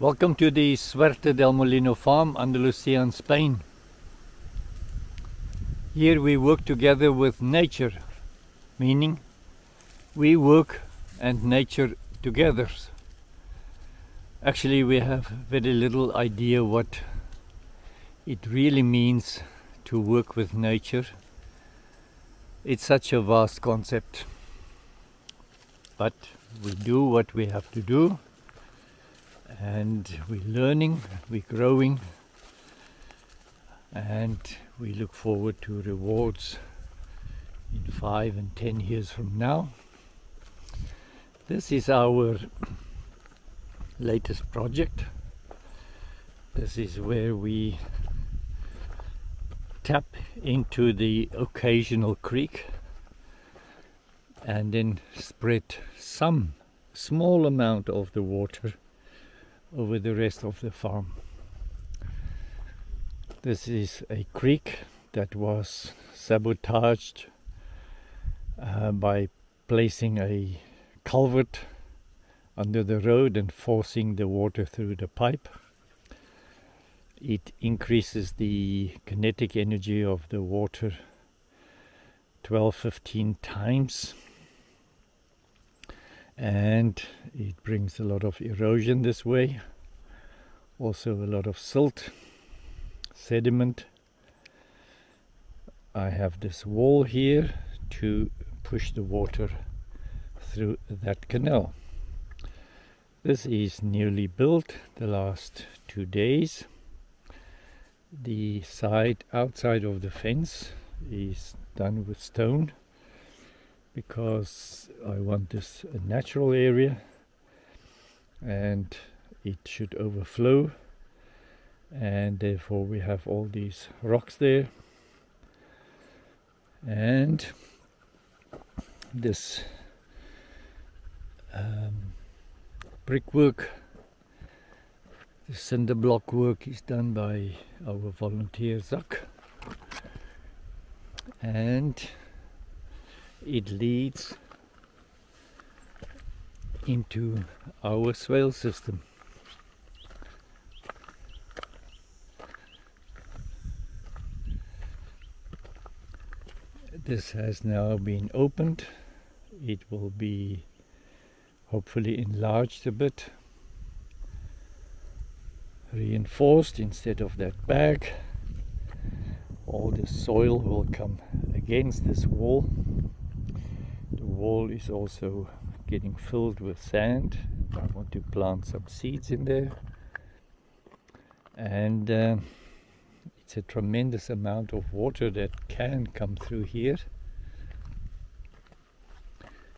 Welcome to the Suerte del Molino farm, Andalusia in Spain. Here we work together with nature, meaning we work and nature together. Actually, we have very little idea what it really means to work with nature. It's such a vast concept. But we do what we have to do and we're learning, we're growing, and we look forward to rewards in five and ten years from now. This is our latest project. This is where we tap into the occasional creek and then spread some small amount of the water over the rest of the farm. This is a creek that was sabotaged uh, by placing a culvert under the road and forcing the water through the pipe. It increases the kinetic energy of the water 12 15 times and it brings a lot of erosion this way. Also a lot of silt sediment. I have this wall here to push the water through that canal. This is newly built the last two days. The side outside of the fence is done with stone because I want this a natural area and it should overflow. And therefore we have all these rocks there. And this um, brickwork the cinder block work is done by our volunteer Zak. And it leads into our swale system. This has now been opened. It will be hopefully enlarged a bit, reinforced instead of that bag. All the soil will come against this wall wall is also getting filled with sand. I want to plant some seeds in there. And uh, it's a tremendous amount of water that can come through here.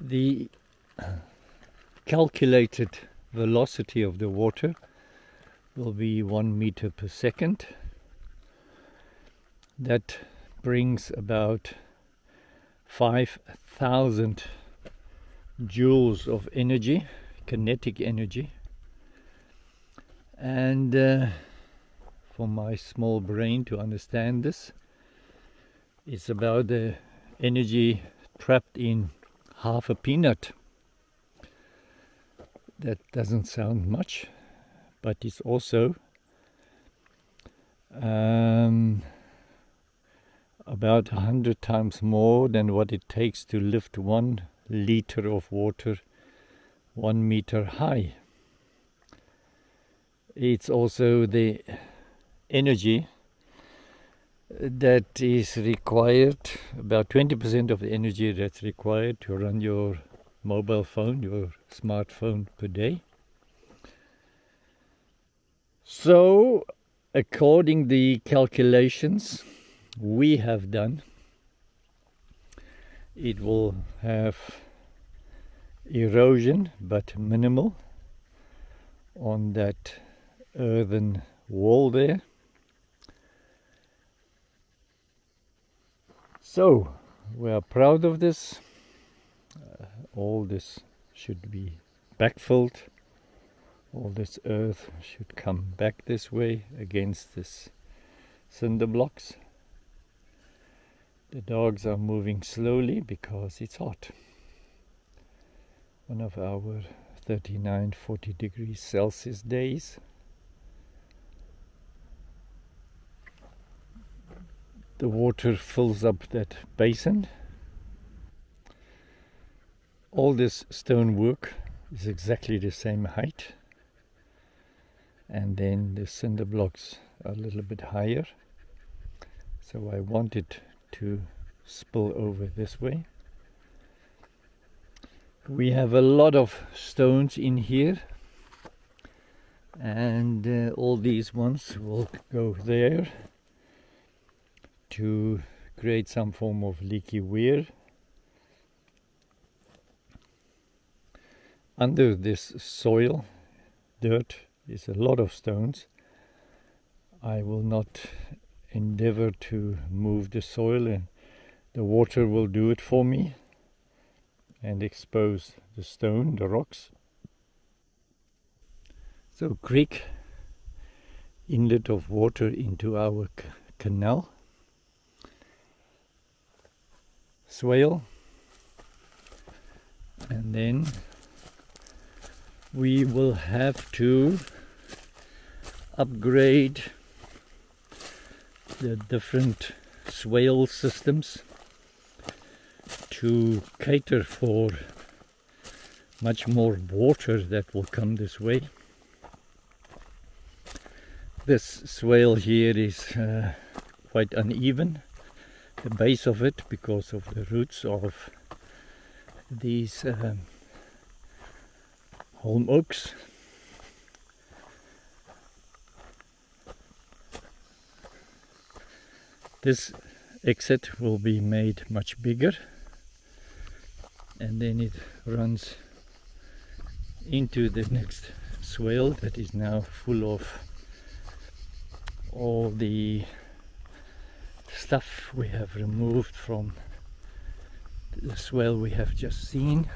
The calculated velocity of the water will be one meter per second. That brings about 5,000 joules of energy, kinetic energy. And uh, for my small brain to understand this, it's about the energy trapped in half a peanut. That doesn't sound much, but it's also um, about a hundred times more than what it takes to lift one liter of water one meter high. It's also the energy that is required, about 20% of the energy that's required to run your mobile phone, your smartphone per day. So, according the calculations, we have done it will have erosion but minimal on that earthen wall there. So we are proud of this. Uh, all this should be backfilled. All this earth should come back this way against this cinder blocks the dogs are moving slowly because it's hot. One of our 39 40 degrees Celsius days. The water fills up that basin. All this stonework is exactly the same height. And then the cinder blocks are a little bit higher. So I want it to spill over this way. We have a lot of stones in here and uh, all these ones will go there to create some form of leaky weir. Under this soil dirt is a lot of stones. I will not endeavor to move the soil and the water will do it for me and expose the stone, the rocks. So creek, inlet of water into our canal. Swale. And then we will have to upgrade the different swale systems to cater for much more water that will come this way. This swale here is uh, quite uneven, the base of it, because of the roots of these um, holm oaks. This exit will be made much bigger. And then it runs into the next swale that is now full of all the stuff we have removed from the swale we have just seen.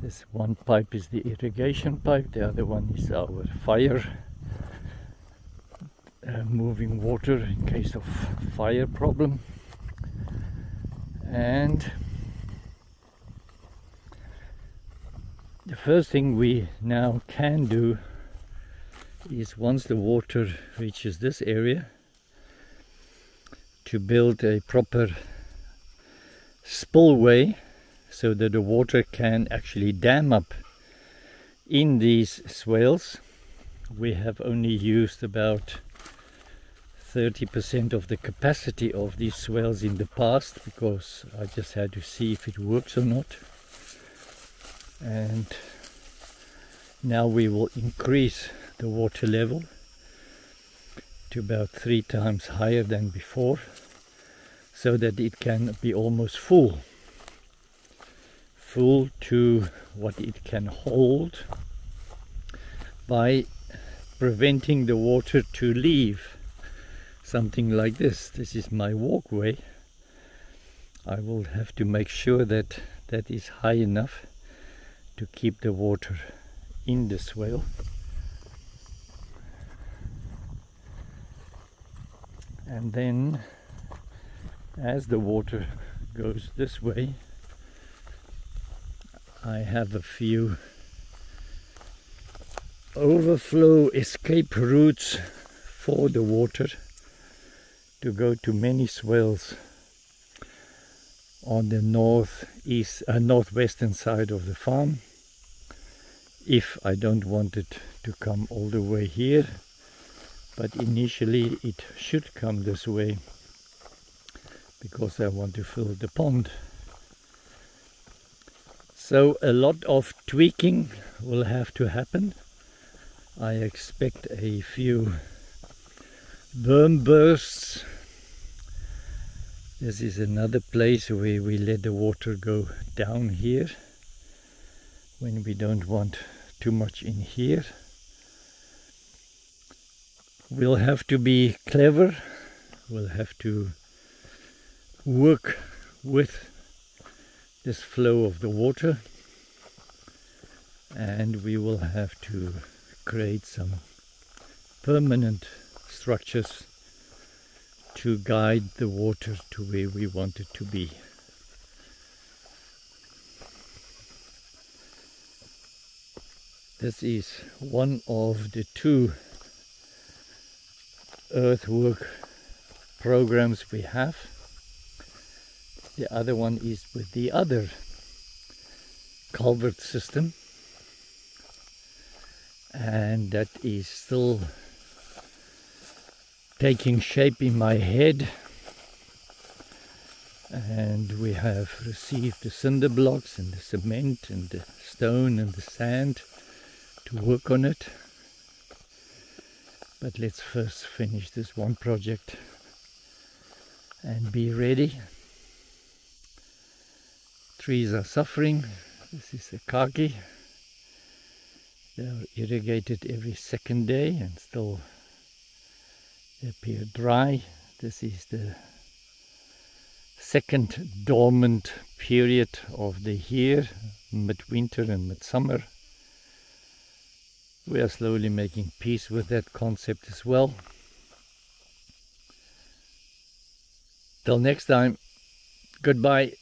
This one pipe is the irrigation pipe the other one is our fire uh, moving water in case of fire problem. And the first thing we now can do is once the water reaches this area to build a proper spillway so that the water can actually dam up in these swales. We have only used about 30% of the capacity of these swales in the past because I just had to see if it works or not. And now we will increase the water level to about three times higher than before so that it can be almost full. Full to what it can hold by preventing the water to leave something like this. This is my walkway. I will have to make sure that that is high enough to keep the water in the swale. And then as the water goes this way, I have a few overflow escape routes for the water to go to many swales on the northeast uh, northwestern side of the farm if I don't want it to come all the way here but initially it should come this way because I want to fill the pond so a lot of tweaking will have to happen I expect a few berm bursts. This is another place where we let the water go down here when we don't want too much in here. We'll have to be clever, we'll have to work with this flow of the water and we will have to create some permanent structures to guide the water to where we want it to be. This is one of the two earthwork programs we have. The other one is with the other culvert system and that is still taking shape in my head. And we have received the cinder blocks and the cement and the stone and the sand to work on it. But let's first finish this one project and be ready. Trees are suffering. This is a kaki they are irrigated every second day and still they appear dry. This is the second dormant period of the year, midwinter and midsummer. We are slowly making peace with that concept as well. Till next time, goodbye.